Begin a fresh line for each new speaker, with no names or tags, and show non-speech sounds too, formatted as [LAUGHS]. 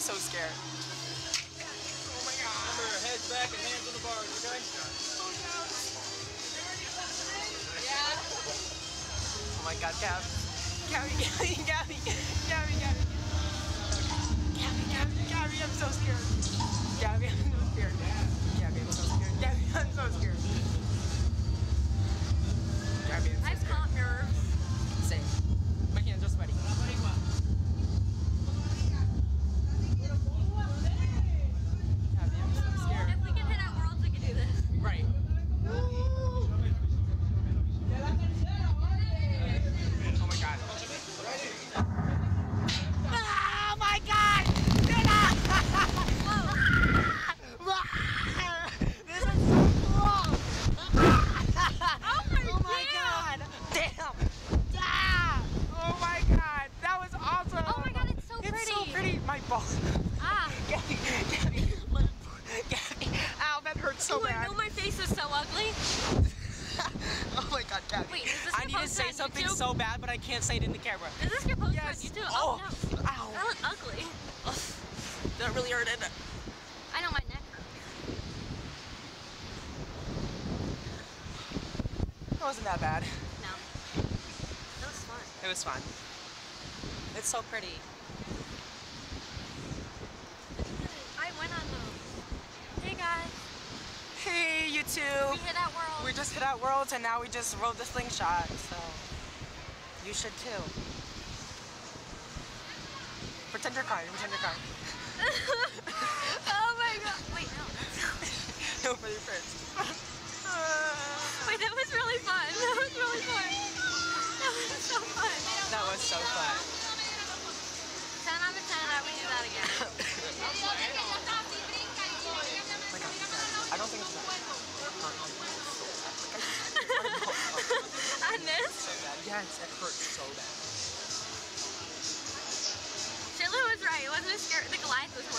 so scared. Oh my god. Remember, heads back and hands on the bars, okay? Oh. Yeah.
Oh my god, Gabby,
Gabby, Gabby,
Gabby,
Gabby. My balls.
Ah.
Gabby, Gabby, Gabby. Ow, that hurts so
I
bad.
know my face is so ugly. [LAUGHS]
oh my god, Gabby.
Wait, is this
I need to say something
YouTube?
so bad, but I can't say it in the camera.
Is this your poster
Yes.
on YouTube?
Oh.
Oh, no.
Ow.
That look ugly.
That really hurted.
I know my neck hurts.
It wasn't that bad.
No. That was fun.
It was fun. It's so pretty. You
We hit at Worlds.
We just hit out Worlds and now we just rode the slingshot, so you should too. Pretend you're crying, pretend you're crying. [LAUGHS]
oh my god. Wait, no. [LAUGHS]
No, for your first. Yes, it hurts so bad.
Shiloh was right. It wasn't a scary. The Goliath was more